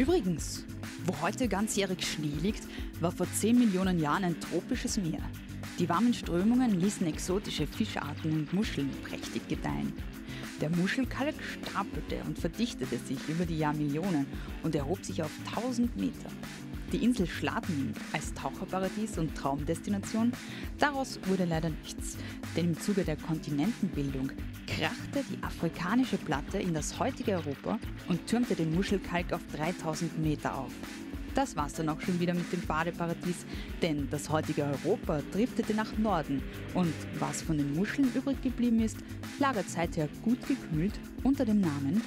Übrigens, wo heute ganzjährig Schnee liegt, war vor 10 Millionen Jahren ein tropisches Meer. Die warmen Strömungen ließen exotische Fischarten und Muscheln prächtig gedeihen. Der Muschelkalk stapelte und verdichtete sich über die Jahrmillionen und erhob sich auf 1000 Meter. Die Insel Schladming als Taucherparadies und Traumdestination, daraus wurde leider nichts, denn im Zuge der Kontinentenbildung krachte die afrikanische Platte in das heutige Europa und türmte den Muschelkalk auf 3000 Meter auf. Das war's dann auch schon wieder mit dem Badeparadies, denn das heutige Europa driftete nach Norden und was von den Muscheln übrig geblieben ist, lagert seither gut gekühlt unter dem Namen.